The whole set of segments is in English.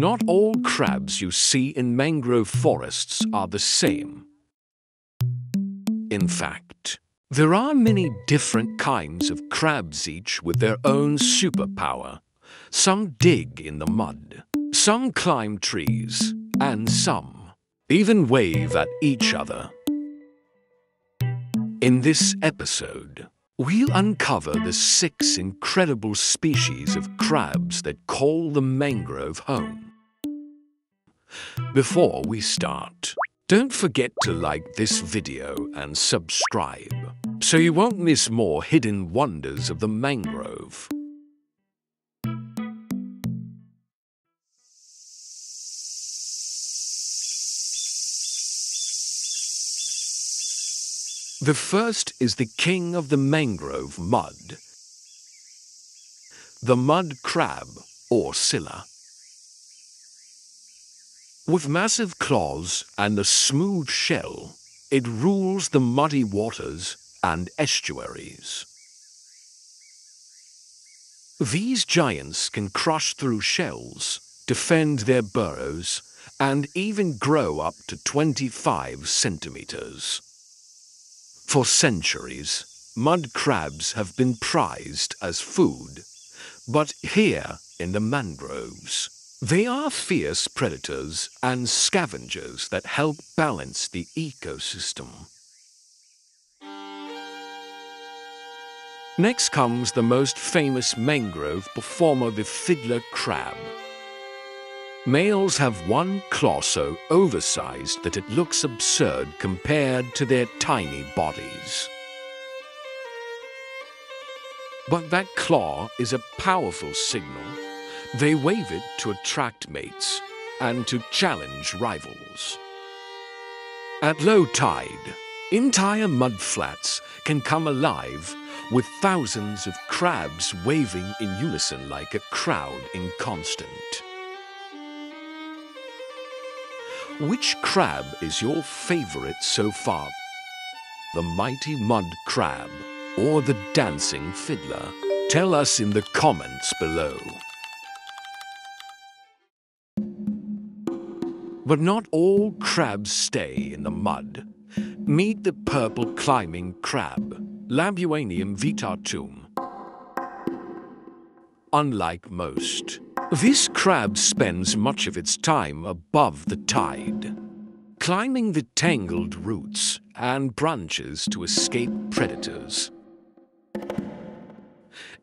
Not all crabs you see in mangrove forests are the same. In fact, there are many different kinds of crabs, each with their own superpower. Some dig in the mud, some climb trees, and some even wave at each other. In this episode, we'll uncover the six incredible species of crabs that call the mangrove home. Before we start, don't forget to like this video and subscribe so you won't miss more hidden wonders of the mangrove. The first is the king of the mangrove mud, the mud crab or Scylla. With massive claws and a smooth shell, it rules the muddy waters and estuaries. These giants can crush through shells, defend their burrows, and even grow up to 25 centimeters. For centuries, mud crabs have been prized as food, but here in the mangroves, they are fierce predators and scavengers that help balance the ecosystem. Next comes the most famous mangrove performer, the fiddler crab. Males have one claw so oversized that it looks absurd compared to their tiny bodies. But that claw is a powerful signal they wave it to attract mates and to challenge rivals. At low tide, entire mudflats can come alive with thousands of crabs waving in unison like a crowd in constant. Which crab is your favorite so far? The mighty mud crab or the dancing fiddler? Tell us in the comments below. But not all crabs stay in the mud. Meet the purple climbing crab, Labuanium vittatum. Unlike most, this crab spends much of its time above the tide, climbing the tangled roots and branches to escape predators.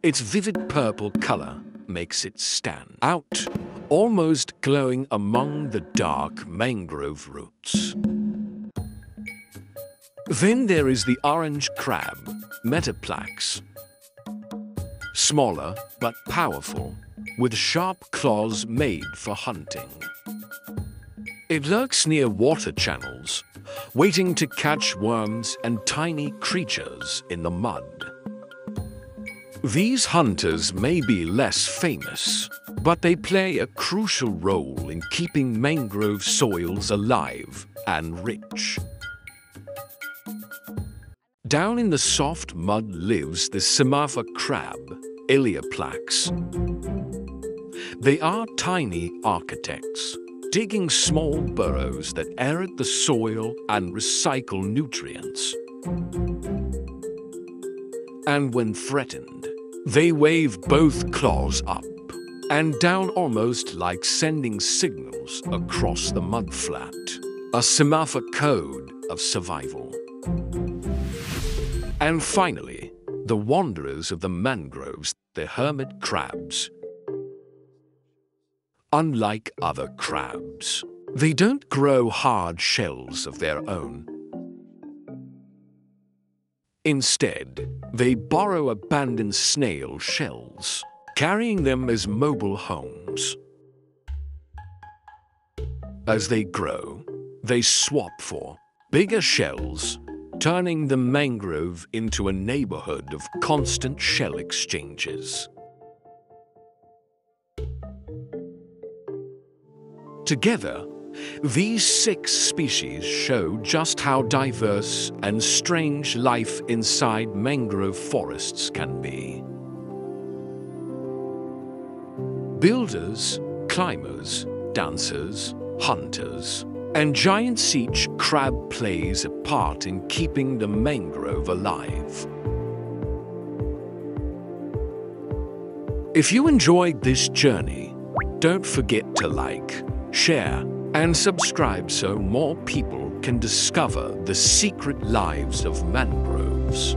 Its vivid purple color makes it stand out almost glowing among the dark mangrove roots. Then there is the orange crab, Metaplax. Smaller but powerful, with sharp claws made for hunting. It lurks near water channels, waiting to catch worms and tiny creatures in the mud. These hunters may be less famous, but they play a crucial role in keeping mangrove soils alive and rich. Down in the soft mud lives the semaphore crab, Ilyoplax. They are tiny architects, digging small burrows that aerate the soil and recycle nutrients. And when threatened, they wave both claws up and down almost like sending signals across the mudflat. A semaphore code of survival. And finally, the wanderers of the mangroves, the hermit crabs. Unlike other crabs, they don't grow hard shells of their own. Instead, they borrow abandoned snail shells carrying them as mobile homes. As they grow, they swap for bigger shells, turning the mangrove into a neighborhood of constant shell exchanges. Together, these six species show just how diverse and strange life inside mangrove forests can be. Builders, climbers, dancers, hunters, and giant sea crab plays a part in keeping the mangrove alive. If you enjoyed this journey, don't forget to like, share, and subscribe so more people can discover the secret lives of mangroves.